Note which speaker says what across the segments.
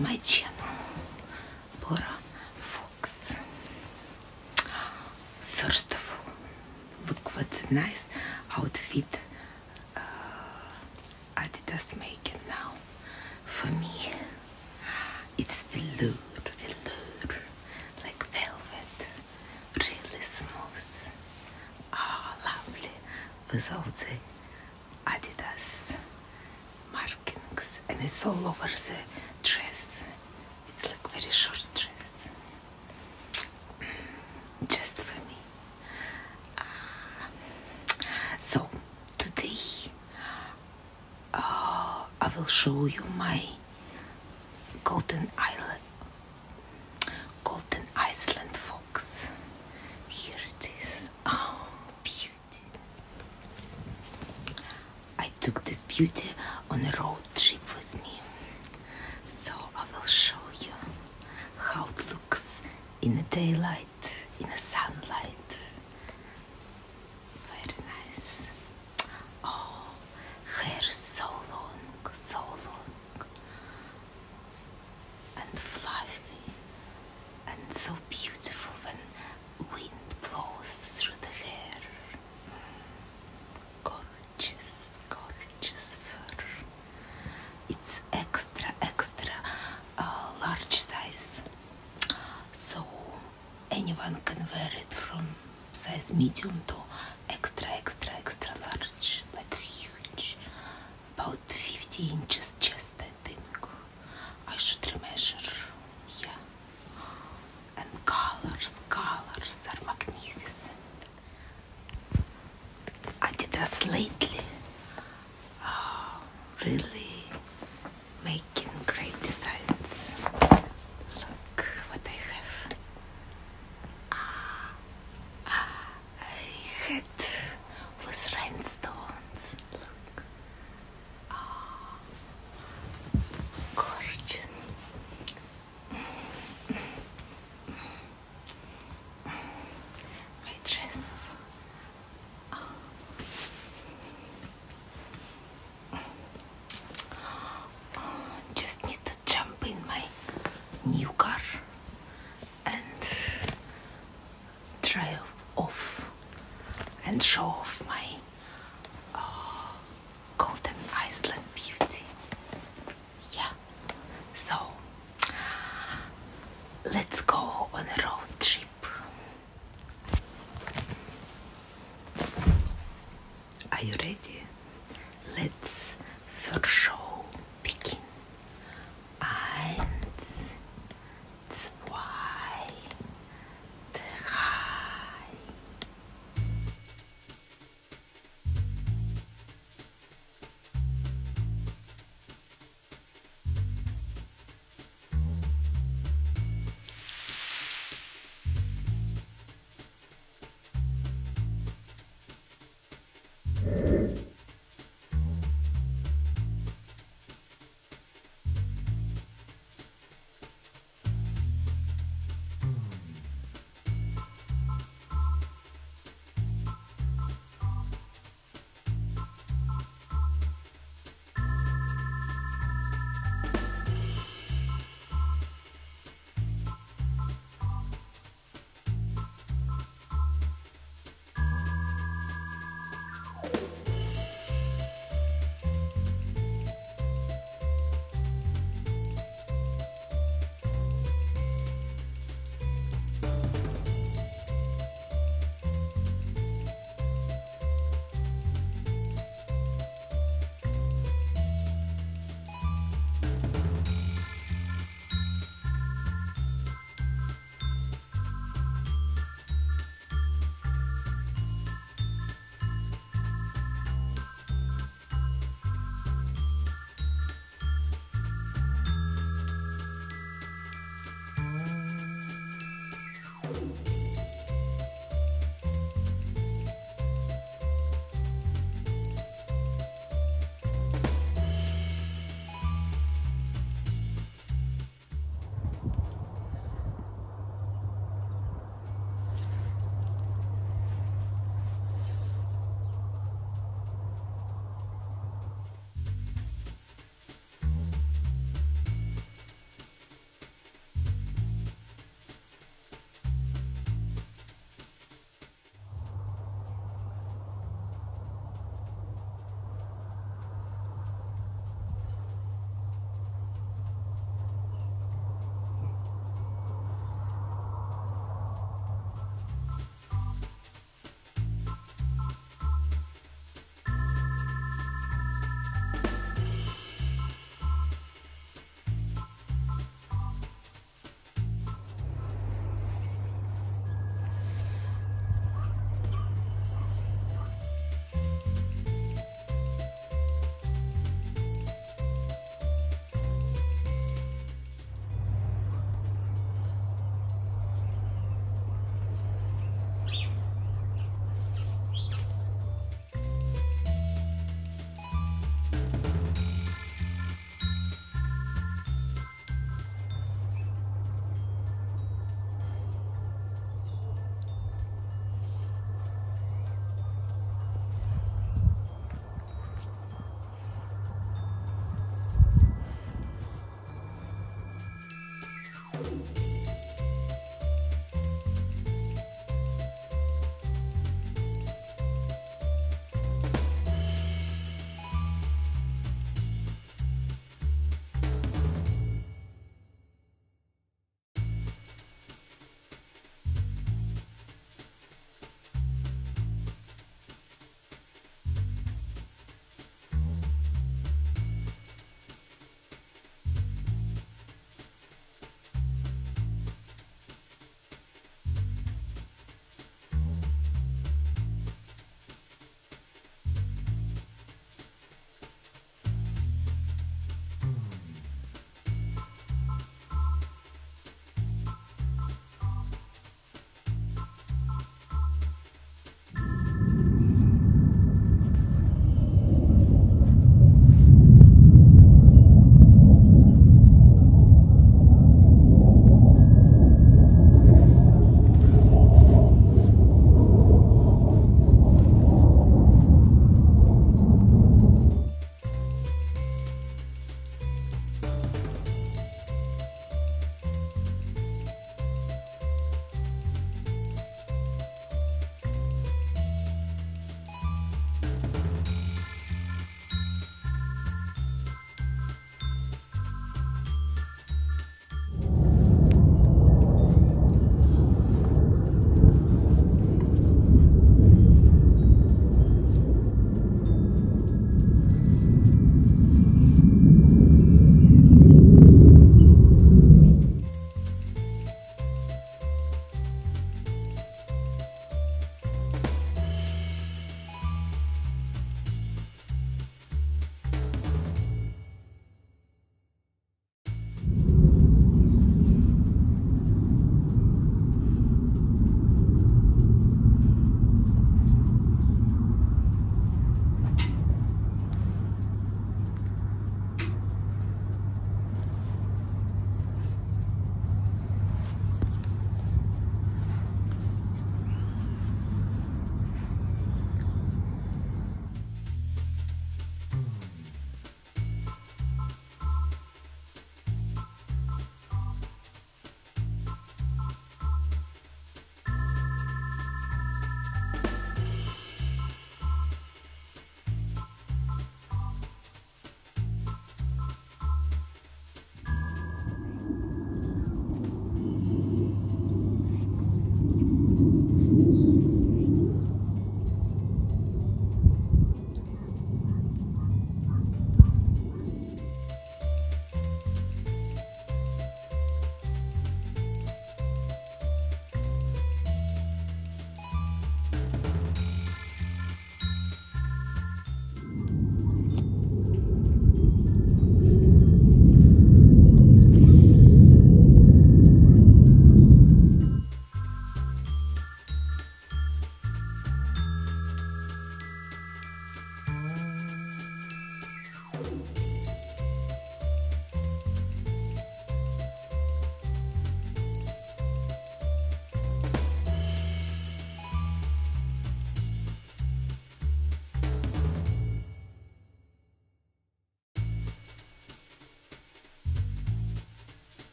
Speaker 1: my chin. very short dress just for me. So today I will show you my golden island, golden Iceland fox. Here it is. Oh, beauty! I took this beauty 15 inches. show off my uh, golden Iceland beauty. Yeah, so let's go on a road trip. Are you ready? Let's first show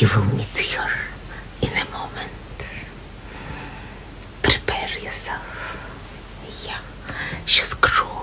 Speaker 1: You will meet her in a moment. Prepare yourself. Yeah, she's cruel.